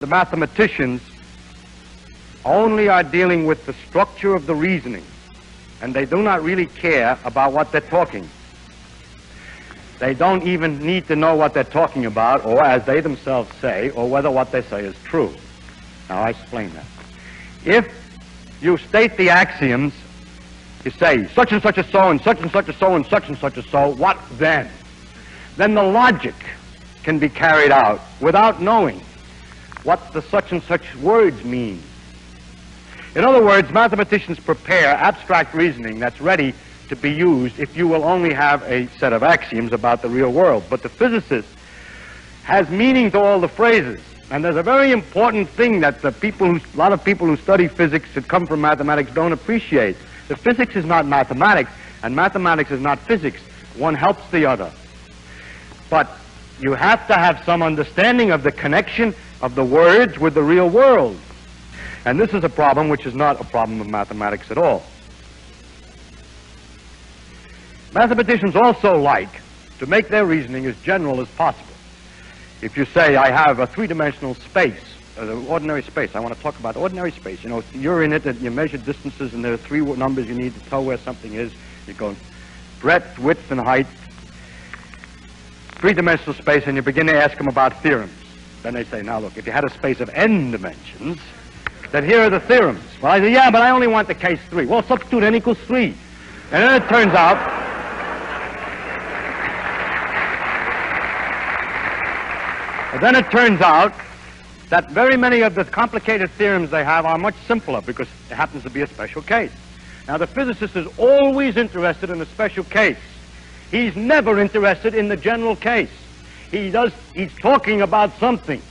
The mathematicians only are dealing with the structure of the reasoning, and they do not really care about what they're talking. They don't even need to know what they're talking about, or as they themselves say, or whether what they say is true. Now, I explain that. If you state the axioms, you say such and such a so, and such and such a so, and such and such a so, what then? Then the logic can be carried out without knowing what the such and such words mean. In other words, mathematicians prepare abstract reasoning that's ready to be used if you will only have a set of axioms about the real world. But the physicist has meaning to all the phrases. And there's a very important thing that the people who, a lot of people who study physics that come from mathematics don't appreciate. The physics is not mathematics, and mathematics is not physics. One helps the other. But you have to have some understanding of the connection of the words with the real world. And this is a problem which is not a problem of mathematics at all. Mathematicians also like to make their reasoning as general as possible. If you say, I have a three-dimensional space, uh, ordinary space, I want to talk about ordinary space. You know, you're in it, and you measure distances, and there are three numbers you need to tell where something is. You go breadth, width, and height, three-dimensional space, and you begin to ask them about theorems. Then they say, now look, if you had a space of n dimensions, then here are the theorems. Well, I say, yeah, but I only want the case three. Well, substitute n equals three. And then it turns out, then it turns out that very many of the complicated theorems they have are much simpler because it happens to be a special case. Now, the physicist is always interested in a special case. He's never interested in the general case. He does, he's talking about something.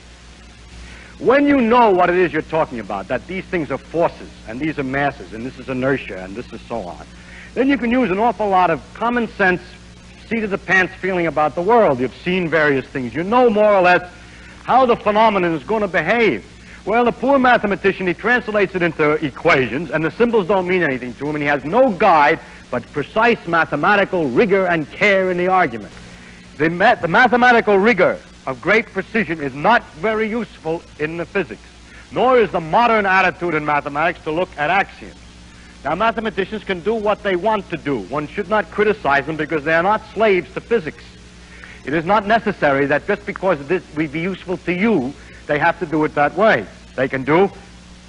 When you know what it is you're talking about, that these things are forces, and these are masses, and this is inertia, and this is so on, then you can use an awful lot of common sense, seat of the pants feeling about the world. You've seen various things. You know more or less how the phenomenon is going to behave. Well, the poor mathematician, he translates it into equations, and the symbols don't mean anything to him, and he has no guide but precise mathematical rigor and care in the argument. The, ma the mathematical rigor of great precision is not very useful in the physics, nor is the modern attitude in mathematics to look at axioms. Now, mathematicians can do what they want to do. One should not criticize them because they are not slaves to physics. It is not necessary that just because this would be useful to you, they have to do it that way. They can do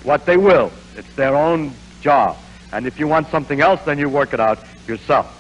what they will. It's their own job. And if you want something else, then you work it out yourself.